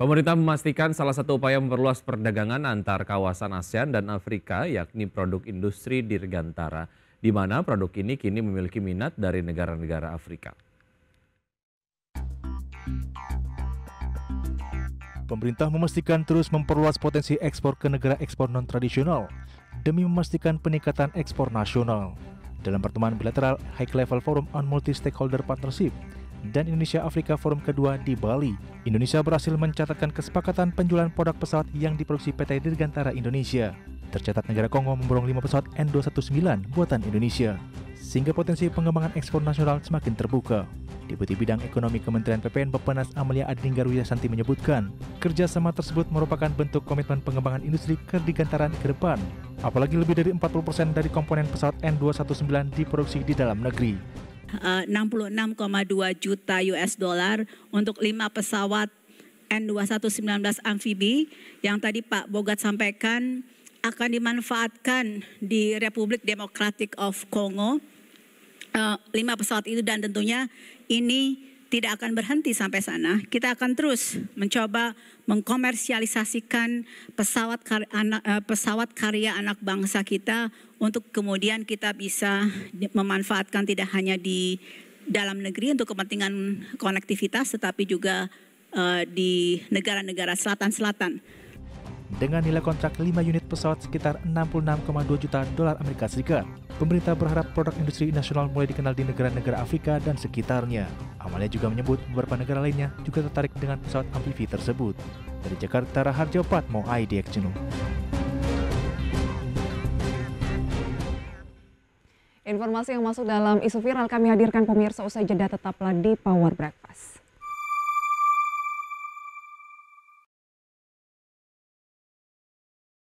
Pemerintah memastikan salah satu upaya memperluas perdagangan antar kawasan ASEAN dan Afrika yakni produk industri dirgantara, di mana produk ini kini memiliki minat dari negara-negara Afrika. Pemerintah memastikan terus memperluas potensi ekspor ke negara ekspor non-tradisional demi memastikan peningkatan ekspor nasional. Dalam pertemuan bilateral High Level Forum on Multi-Stakeholder Partnership dan Indonesia Afrika Forum kedua di Bali, Indonesia berhasil mencatatkan kesepakatan penjualan produk pesawat yang diproduksi PT Dirgantara Indonesia. Tercatat negara Kongo memborong 5 pesawat N219 buatan Indonesia, sehingga potensi pengembangan ekspor nasional semakin terbuka. Deputi Bidang Ekonomi Kementerian PPN Bapenas Amalia Adininggaru Santi menyebutkan, kerjasama tersebut merupakan bentuk komitmen pengembangan industri kerdigantaran ke depan, apalagi lebih dari 40% dari komponen pesawat N219 diproduksi di dalam negeri. 66,2 juta US dollar untuk lima pesawat N2119 amfibi yang tadi Pak Bogat sampaikan akan dimanfaatkan di Republik Demokratik of Kongo. Uh, lima pesawat itu dan tentunya ini tidak akan berhenti sampai sana. Kita akan terus mencoba mengkomersialisasikan pesawat kar anak, uh, pesawat karya anak bangsa kita untuk kemudian kita bisa memanfaatkan tidak hanya di dalam negeri untuk kepentingan konektivitas, tetapi juga uh, di negara-negara selatan-selatan. Dengan nilai kontrak 5 unit pesawat sekitar 66,2 juta dolar Amerika Serikat, pemerintah berharap produk industri nasional mulai dikenal di negara-negara Afrika dan sekitarnya. Amalia juga menyebut beberapa negara lainnya juga tertarik dengan pesawat amfibi tersebut. Dari Jakarta, Raharjo Patmo, IDX Jenuh. Informasi yang masuk dalam isu viral kami hadirkan pemirsa usai jeda tetaplah di Power Breakfast.